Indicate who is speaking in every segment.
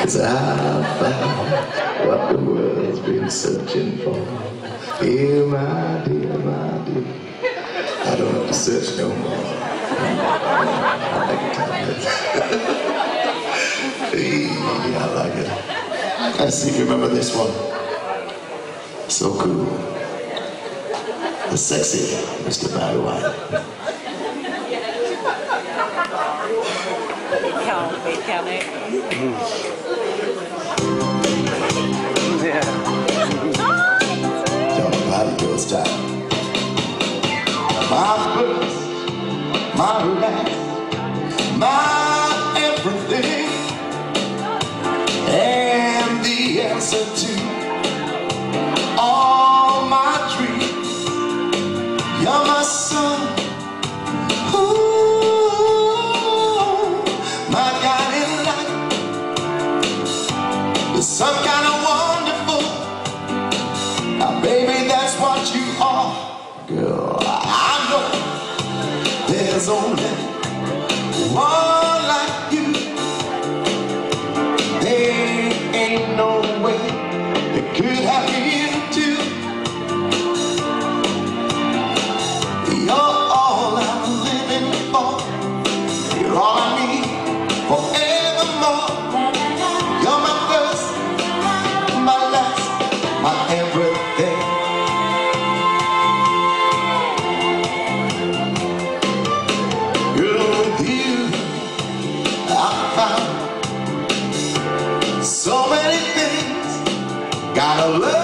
Speaker 1: Cause I found what the world's been searching for. Dear, my dear, my dear, I don't have to search no more. I like it. hey, I like it. Let's see if you remember this one. So cool. The sexy Mr. Barry White.
Speaker 2: Count, wait,
Speaker 1: style. My first, my last, my everything, and the answer to all my dreams. You're my sun, ooh, my guiding light. Some kind of Girl, I know there's only one Found so many things. Gotta love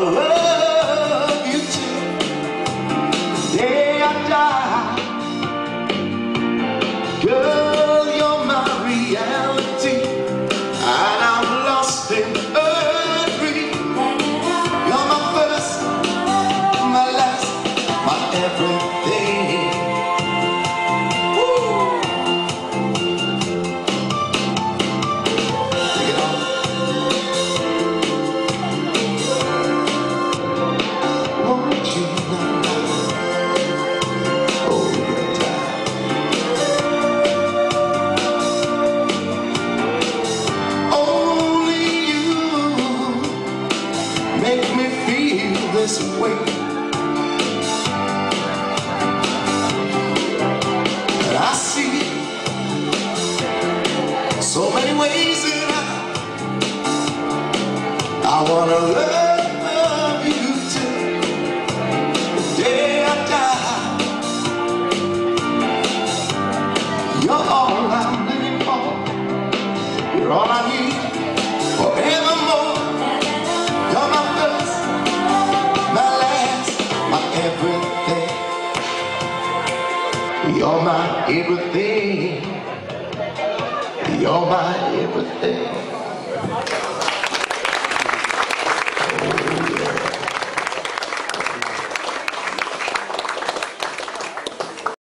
Speaker 1: love make me feel this way. I see so many ways that I, I wanna love You're my everything. You're my everything.